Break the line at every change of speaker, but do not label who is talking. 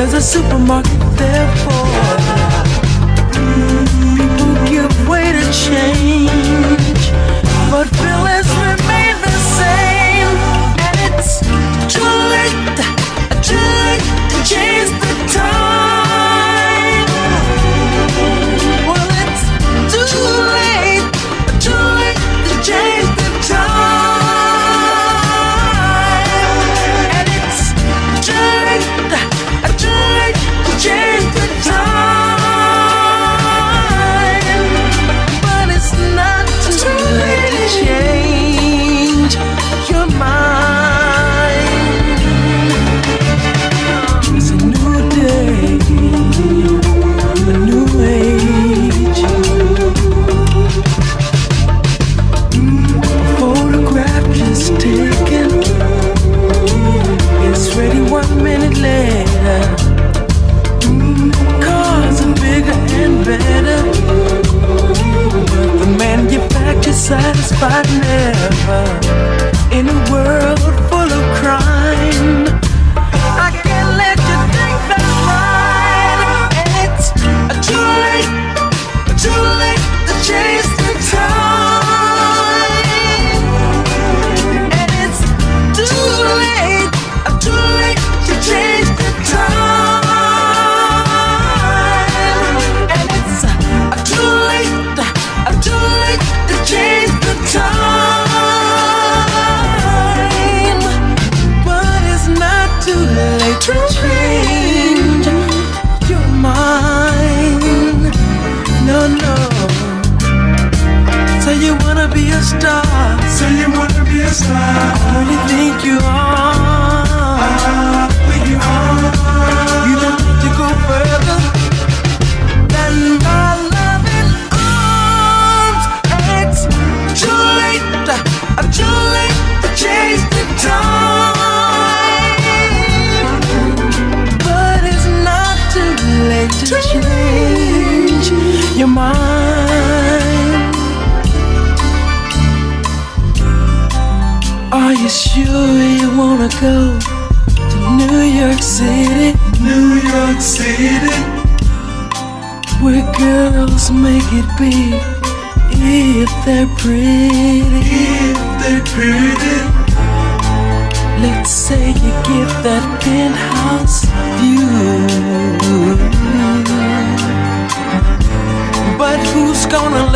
There's a supermarket there for satisfied never. star. Say you wanna be a star. Who oh, you think you are? Ah, you are. You don't need to go further than my loving arms. It's too late. Too late to change the time. But it's not too late to change. Are you sure you wanna go to New York City? New York City, where girls make it big if they're pretty. If they're pretty. Let's say you give that penthouse view. But who's gonna